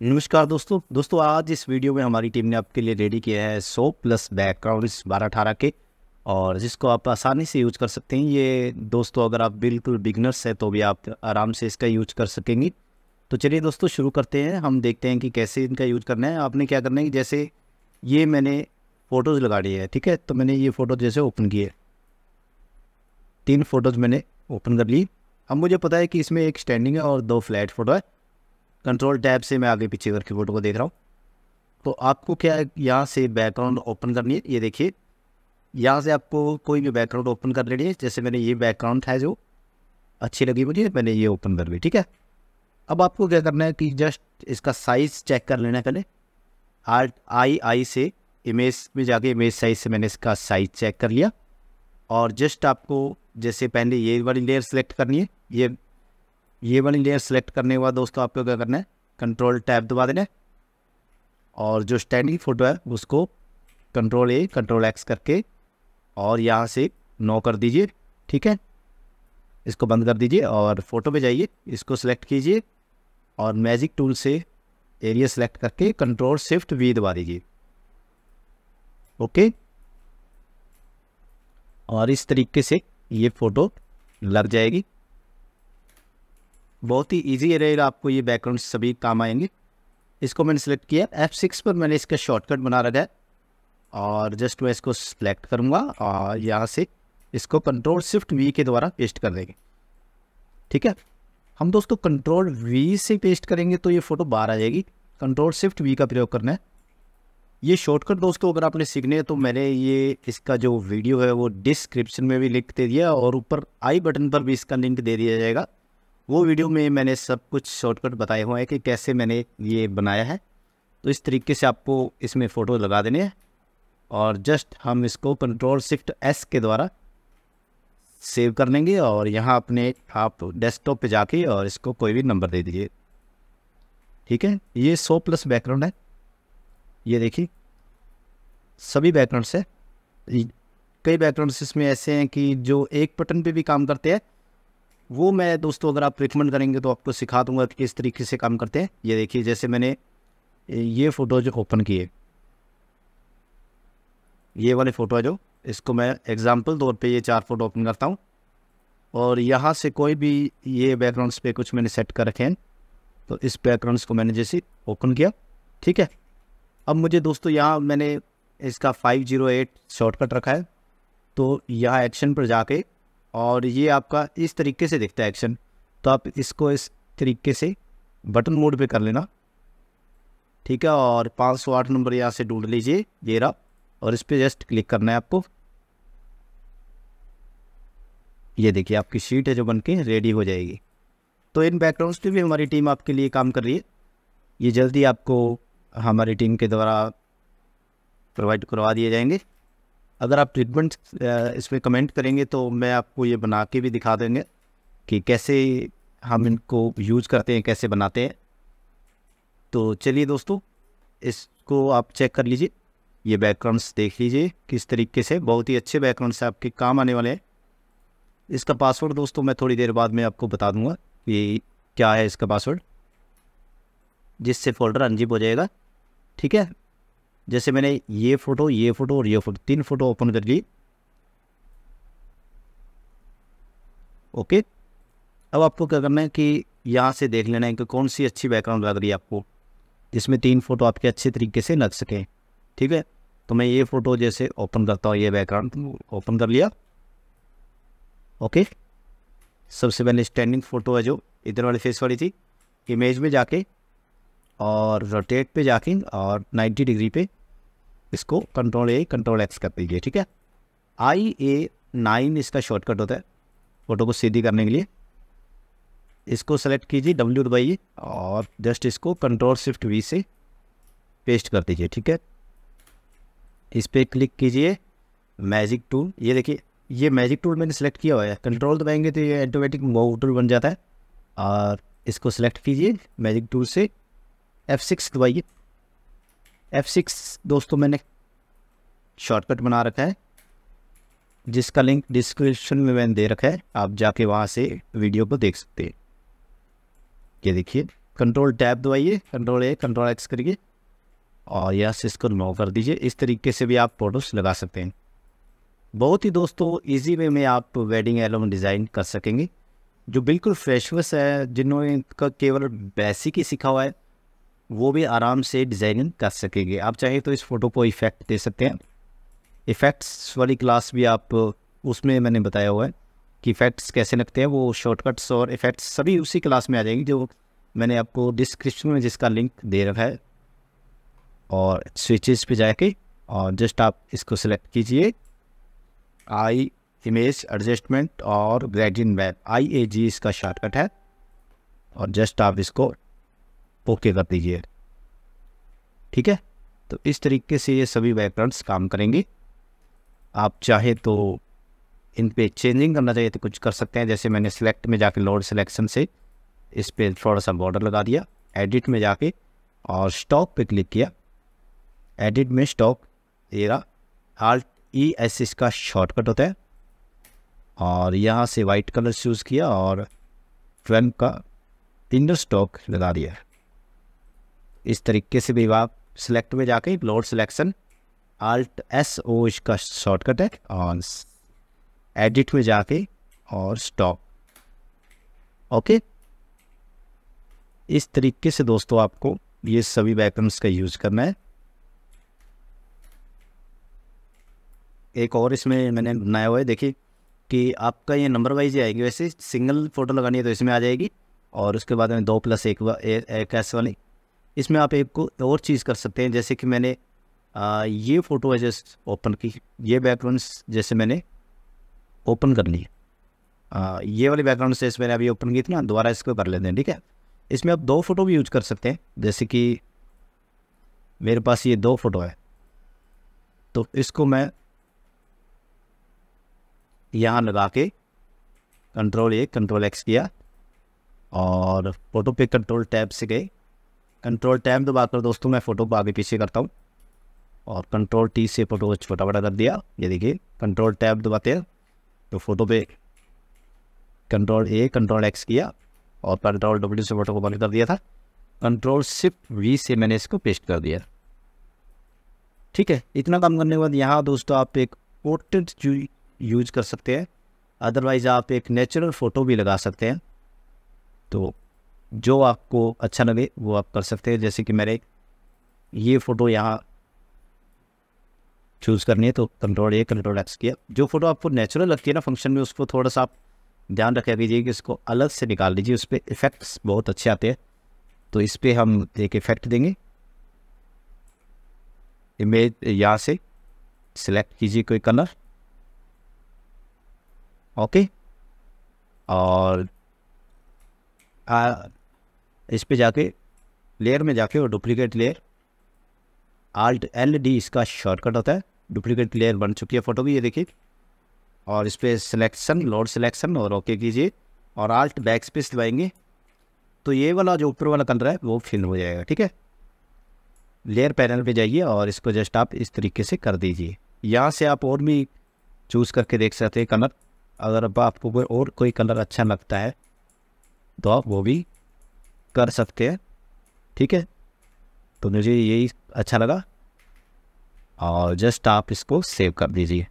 नमस्कार दोस्तों। दोस्तों, आज इस वीडियो में हमारी टीम ने आपके लिए रेडी किया है सौ प्लस बैकग्राउंड्स बारह अठारह के, और जिसको आप आसानी से यूज़ कर सकते हैं। ये दोस्तों, अगर आप बिल्कुल बिगनर्स है तो भी आप आराम से इसका यूज़ कर सकेंगे। तो चलिए दोस्तों, शुरू करते हैं। हम देखते हैं कि कैसे इनका यूज़ करना है। आपने क्या करना है? जैसे ये मैंने फ़ोटोज़ लगा ली है, ठीक है? तो मैंने ये फ़ोटो जैसे ओपन किए। तीन फ़ोटोज़ मैंने ओपन कर ली। अब मुझे पता है कि इसमें एक स्टैंडिंग है और दो फ्लैट फ़ोटो है। कंट्रोल टैब से मैं आगे पीछे करके फ़ोटो को देख रहा हूँ। तो आपको क्या यहाँ से बैकग्राउंड ओपन करनी है? ये देखिए। यहाँ से आपको कोई भी बैकग्राउंड ओपन कर लेनी है। जैसे मैंने ये बैकग्राउंड है जो, अच्छी लगी मुझे, मैंने ये ओपन कर ली ठीक है? अब आपको क्या करना है कि जस्ट इसका साइज़ चेक कर लेना है पहले। आर्ट आई आई से इमेज में जाके इमेज साइज़ से मैंने इसका साइज़ चेक कर लिया। और जस्ट आपको जैसे पहले ये वाली लेयर सेलेक्ट करनी है, ये ये वाली लेयर सेलेक्ट करने के बाद दोस्तों आपको क्या करना है? कंट्रोल टैब दबा देना है। और जो स्टैंडिंग फ़ोटो है, उसको कंट्रोल ए कंट्रोल एक्स करके और यहाँ से नो कर दीजिए, ठीक है? इसको बंद कर दीजिए और फ़ोटो पे जाइए। इसको सिलेक्ट कीजिए और मैजिक टूल से एरिया सेलेक्ट करके कंट्रोल शिफ्ट वी दबा दीजिए। ओके और इस तरीके से ये फ़ोटो लग जाएगी। बहुत ही इजी रहेगा आपको ये बैकग्राउंड सभी काम आएँगे। इसको मैंने सेलेक्ट किया एफ़ सिक्स पर मैंने इसका शॉर्टकट बना रखा है। और जस्ट मैं इसको सेलेक्ट करूँगा और यहाँ से इसको कंट्रोल शिफ्ट वी के द्वारा पेस्ट कर देंगे। ठीक है? हम दोस्तों कंट्रोल वी से पेस्ट करेंगे तो ये फ़ोटो बाहर आ जाएगी। कंट्रोल शिफ्ट वी का प्रयोग करना है। ये शॉर्टकट दोस्तों अगर आपने सीखने तो मैंने ये इसका जो वीडियो है वो डिस्क्रिप्शन में भी लिख दे दिया और ऊपर आई बटन पर भी इसका लिंक दे दिया जाएगा। वो वीडियो में मैंने सब कुछ शॉर्टकट बताए हुए हैं कि कैसे मैंने ये बनाया है। तो इस तरीके से आपको इसमें फ़ोटो लगा देने हैं। और जस्ट हम इसको कंट्रोल शिफ्ट एस के द्वारा सेव कर लेंगे और यहाँ अपने आप डेस्कटॉप पे जाके और इसको कोई भी नंबर दे दीजिए। ठीक है? ये सौ प्लस बैकग्राउंड है। ये देखिए। सभी बैकग्राउंड्स है। कई बैकग्राउंड्स इसमें ऐसे हैं कि जो एक बटन पे भी काम करते हैं वो मैं दोस्तों, अगर आप रिकमेंड करेंगे तो आपको सिखा दूँगा कि किस तरीके से काम करते हैं। ये देखिए, जैसे मैंने ये फ़ोटो जो ओपन किए, ये वाले फ़ोटो है जो, इसको मैं एग्ज़ाम्पल तौर पे ये चार फ़ोटो ओपन करता हूँ। और यहाँ से कोई भी ये बैकग्राउंड्स पे कुछ मैंने सेट कर रखे हैं तो इस बैकग्राउंड्स को मैंने जैसे ओपन किया, ठीक है? अब मुझे दोस्तों, यहाँ मैंने इसका 508 शॉर्टकट रखा है तो यहाँ एक्शन पर जाके और ये आपका इस तरीके से दिखता है एक्शन तो आप इसको इस तरीके से बटन मोड पे कर लेना। ठीक है, और 508 नंबर यहाँ से ढूंढ लीजिए, ये रहा। और इस पर जस्ट क्लिक करना है आपको। ये देखिए, आपकी शीट है जो बन के रेडी हो जाएगी। तो इन बैकग्राउंड्स पे भी हमारी टीम आपके लिए काम कर रही है। ये जल्दी आपको हमारी टीम के द्वारा प्रोवाइड करवा दिए जाएँगे। अगर आप ट्रीटमेंट इसमें कमेंट करेंगे तो मैं आपको ये बना के भी दिखा देंगे कि कैसे हम इनको यूज़ करते हैं, कैसे बनाते हैं। तो चलिए दोस्तों, इसको आप चेक कर लीजिए। ये बैकग्राउंड्स देख लीजिए किस तरीके से, बहुत ही अच्छे बैकग्राउंड से आपके काम आने वाले हैं। इसका पासवर्ड दोस्तों मैं थोड़ी देर बाद में आपको बता दूँगा कि क्या है इसका पासवर्ड जिससे फोल्डर अनजिप हो जाएगा। ठीक है? जैसे मैंने ये फ़ोटो ये फ़ोटो और ये फ़ोटो, तीन फ़ोटो ओपन कर ली। ओके? अब आपको क्या करना है कि यहाँ से देख लेना है कि कौन सी अच्छी बैकग्राउंड लग रही है आपको। जिसमें तीन फ़ोटो आपके अच्छे तरीके से लग सकें। ठीक है? तो मैं ये फ़ोटो जैसे ओपन करता हूँ, ये बैकग्राउंड ओपन कर लिया। ओके? सबसे पहले स्टैंडिंग फ़ोटो है जो, इधर वाली फेस वाली थी इमेज में जाके और रोटेट पे जाके और 90 डिग्री पे इसको कंट्रोल ए कंट्रोल एक्स कर दीजिए ठीक है? आई ए नाइन इसका शॉर्टकट होता है फ़ोटो को सीधी करने के लिए। इसको सेलेक्ट कीजिए डब्ल्यू दबाइए और जस्ट इसको कंट्रोल शिफ्ट वी से पेस्ट कर दीजिए, ठीक है? इस पर क्लिक कीजिए मैजिक टूल ये देखिए, ये मैजिक टूल मैंने सेलेक्ट किया हुआ है। कंट्रोल दबाएँगे तो ये ऑटोमेटिक मूव टूल बन जाता है। और इसको सेलेक्ट कीजिए मैजिक टूल से एफ़ सिक्स दबाइए। एफ़ सिक्स दोस्तों, मैंने शॉर्टकट बना रखा है, जिसका लिंक डिस्क्रिप्शन में मैंने दे रखा है। आप जाके वहाँ से वीडियो को देख सकते हैं। ये देखिए कंट्रोल टैब दबाइए कंट्रोल ए कंट्रोल एक्स करिए, और यहाँ से इसको नो कर दीजिए। इस तरीके से भी आप फोटोस लगा सकते हैं। बहुत ही दोस्तों इजी वे में आप वेडिंग एल्बम डिज़ाइन कर सकेंगे, जो बिल्कुल फ्रेशवर्स है, जिन्होंने का केवल बेसिक ही सीखा हुआ है। वो भी आराम से डिज़ाइनिंग कर सकेंगे। आप चाहे तो इस फ़ोटो को इफ़ेक्ट दे सकते हैं। इफ़ेक्ट्स वाली क्लास भी आप, उसमें मैंने बताया हुआ है कि इफ़ेक्ट्स कैसे लगते हैं, वो शॉर्टकट्स और इफ़ेक्ट्स सभी उसी क्लास में आ जाएँगे जो मैंने आपको डिस्क्रिप्शन में जिसका लिंक दे रखा है। और स्विचेस पे जाके, और जस्ट आप इसको सेलेक्ट कीजिए। आई इमेज एडजस्टमेंट और gradient web I A G इसका शॉर्टकट है। और जस्ट आप इसको ओके कर दीजिए। ठीक है? तो इस तरीके से ये सभी बैकग्राउंड्स काम करेंगे। आप चाहे तो इन पे चेंजिंग करना चाहिए तो कुछ कर सकते हैं। जैसे मैंने सिलेक्ट में जाके लोड सिलेक्शन से इस पर थोड़ा सा बॉर्डर लगा दिया एडिट में जाके और स्टॉक पे क्लिक किया। एडिट में स्टॉक ये रहा। आल्ट ई एस इसका शॉर्टकट होता है। और यहाँ से वाइट कलर चूज़ किया और ट्वेल्व का इंडर स्टॉक लगा दिया। इस तरीके से भी आप सिलेक्ट में जाके load selection alt S O इसका शॉर्टकट है, और एडिट में जाके और स्टॉप ओके इस तरीके से दोस्तों आपको ये सभी बैकग्राउंड्स का यूज़ करना है। एक और इसमें मैंने बनाया हुआ है, देखिए कि आपका ये नंबर वाइज ही आएगी। वैसे सिंगल फ़ोटो लगानी है तो इसमें आ जाएगी, और उसके बाद में दो प्लस एक एक ऐसे वाली। इसमें आप एक को और चीज़ कर सकते हैं जैसे कि मैंने आ, ये फ़ोटो है जस्ट ओपन की ये बैकग्राउंड जैसे मैंने ओपन कर ली आ, ये वाली बैकग्राउंड से मैंने अभी ओपन की थी ना दोबारा इसको कर लेते हैं ठीक है? इसमें आप दो फ़ोटो भी यूज़ कर सकते हैं जैसे कि मेरे पास ये दो फ़ोटो है। तो इसको मैं यहाँ लगा के कंट्रोल ए कंट्रोल एक्स किया और फ़ोटो पे कंट्रोल टैब से गए। कंट्रोल टैब दबाकर दोस्तों मैं फ़ोटो को आगे पीछे करता हूँ। और कंट्रोल टी से फ़ोटो को छोटा बड़ा कर दिया। ये देखिए कंट्रोल टैब दबाते हैं तो फ़ोटो पे कंट्रोल ए कंट्रोल एक्स किया और कंट्रोल डब्ल्यू से फ़ोटो को बंद कर दिया था। कंट्रोल सिर्फ़ वी से मैंने इसको पेस्ट कर दिया। ठीक है, इतना काम करने के बाद यहाँ दोस्तों आप एक पोर्ट्रेट यूज़ कर सकते हैं। अदरवाइज़ आप एक नेचुरल फ़ोटो भी लगा सकते हैं। तो जो आपको अच्छा लगे वो आप कर सकते हैं। जैसे कि मेरे ये फ़ोटो यहाँ चूज़ करनी है तो कंट्रोल ए कंट्रोल एक्स किया। जो फ़ोटो आपको नेचुरल लगती है ना फ़ंक्शन में उसको थोड़ा सा आप ध्यान रखा कीजिए कि इसको अलग से निकाल लीजिए उस पर इफ़ेक्ट्स बहुत अच्छे आते हैं। तो इस पर हम एक इफ़ेक्ट देंगे। इमेज यहाँ से सिलेक्ट कीजिए कोई कलर ओके और आ, इस पे जाके लेयर में जाके और duplicate layer alt L D इसका शॉर्टकट होता है डुप्लीकेट लेयर बन चुकी है फ़ोटो की, ये देखिए। और इस पर सिलेक्शन लोड सिलेक्शन और ओके कीजिए। और आल्ट बैक स्पेस दबाएँगे तो ये वाला जो ऊपर वाला कलर है, वो फिल हो जाएगा, ठीक है? लेयर पैनल पे जाइए और इसको जस्ट आप इस तरीके से कर दीजिए। यहाँ से आप और भी चूज़ करके देख सकते हैं कलर अगर आपको कोई और कोई कलर अच्छा लगता है तो आप वो भी कर सकते हैं। ठीक है? तो मुझे यही अच्छा लगा। और जस्ट आप इसको सेव कर दीजिए।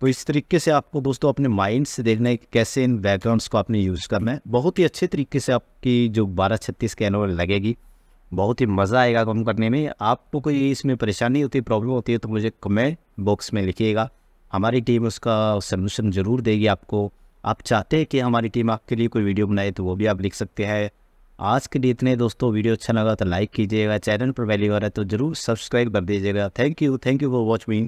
तो इस तरीके से आपको दोस्तों अपने माइंड से देखना है कि कैसे इन बैकग्राउंड्स को आपने यूज़ करना है। बहुत ही अच्छे तरीके से आपकी जो बारह छत्तीस के एनुअल लगेगी, बहुत ही मज़ा आएगा काम करने में। आपको कोई इसमें परेशानी होती है प्रॉब्लम होती है तो मुझे कमेंट बॉक्स में लिखिएगा। हमारी टीम उसका सोल्यूशन ज़रूर देगी आपको। आप चाहते हैं कि हमारी टीम आपके लिए कोई वीडियो बनाए तो वो भी आप लिख सकते हैं। आज के लिए इतने दोस्तों, वीडियो अच्छा लगा तो लाइक कीजिएगा, चैनल पर आ रहा है तो ज़रूर सब्सक्राइब कर दीजिएगा। Thank you thank you for watch me